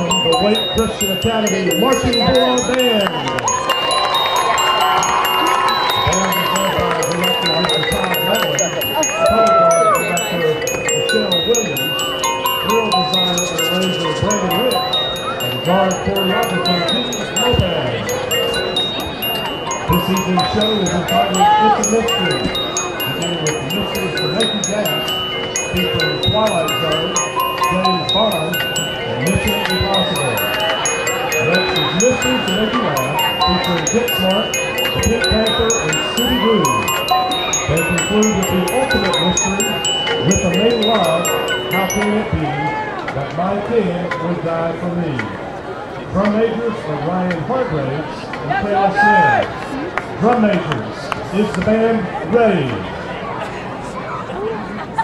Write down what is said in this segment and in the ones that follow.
welcome the Wake Christian Academy Marching Bulldog Band. Guard Choreographer Keith Lopez. This evening's show is entitled It's a Mystery, beginning with the mysteries for Naked Gas, featuring Twilight Zone, James and Mission Impossible. Next is Mysteries to Make You Laugh, featuring Get Smart, The Pink Panther, and City Groove. They conclude with the ultimate mystery, with Amazing Love, how can it be that my king would die for me? Drum majors are Ryan Hargraves and Kayla Smith. Drum majors, is the band ready?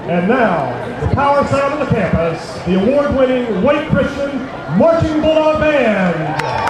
And now, the power sound of the campus, the award-winning Wake Christian Marching Bulldog Band.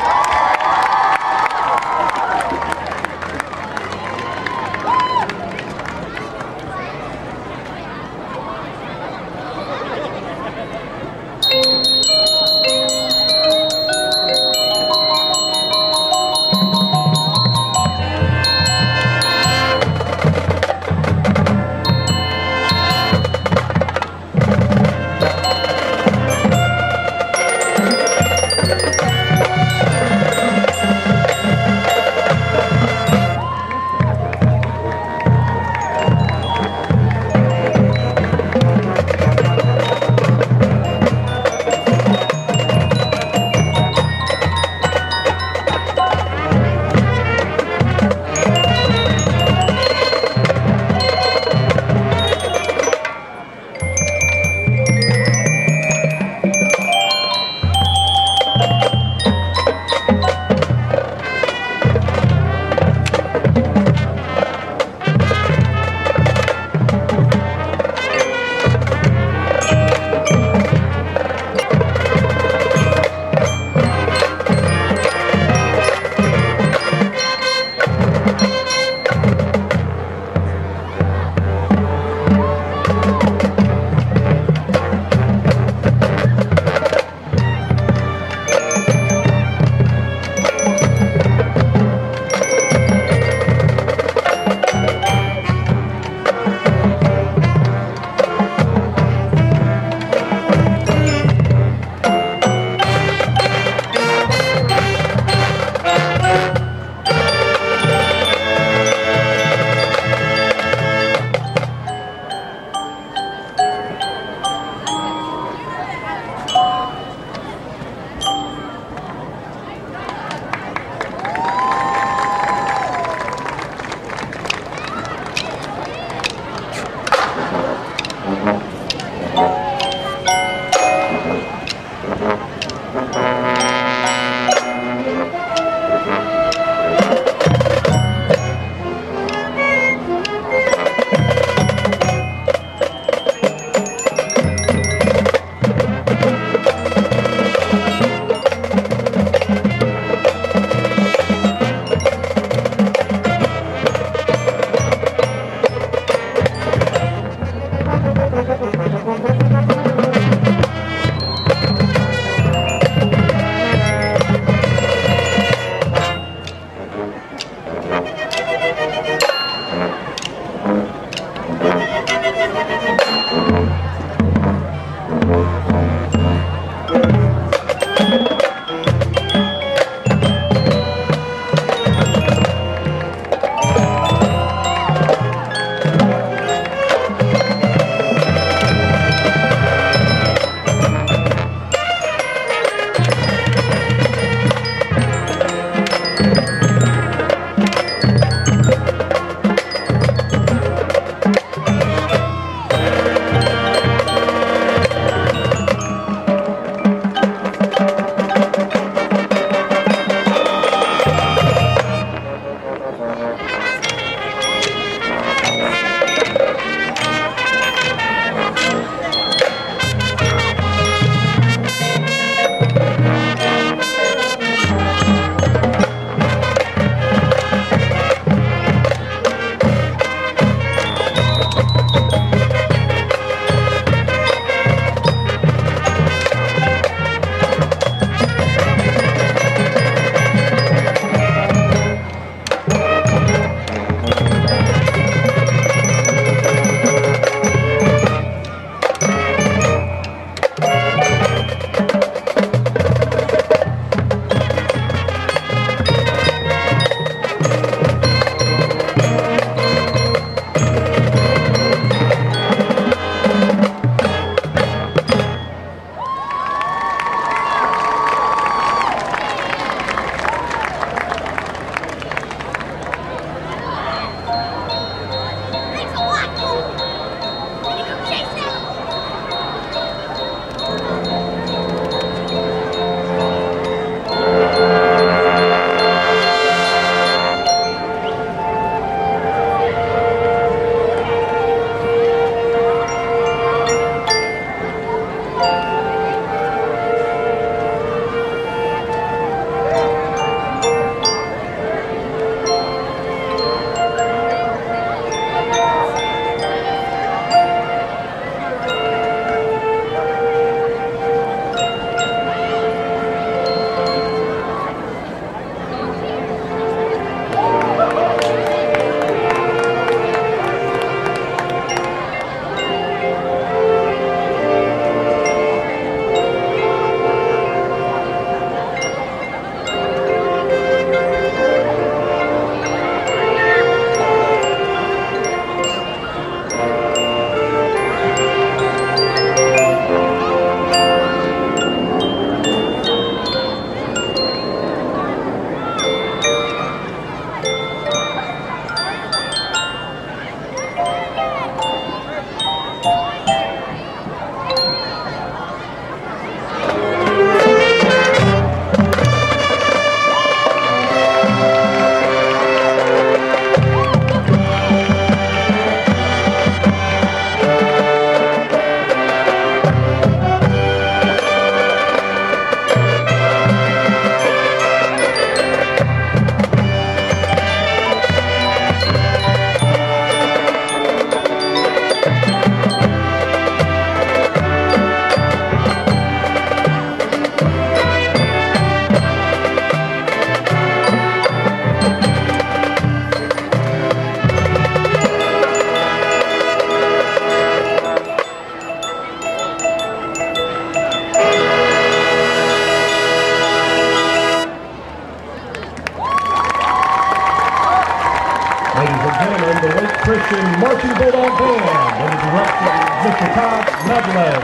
Marching Bulldog Band under the direction of Mr. Todd Medlin.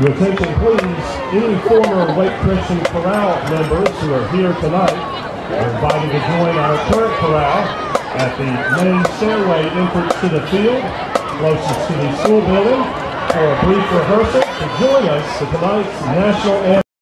Your attention please, any former Wake Christian Chorale members who are here tonight are invited to join our current chorale at the main stairway entrance to the field, closest to the school building, for a brief rehearsal to join us for tonight's national anthem.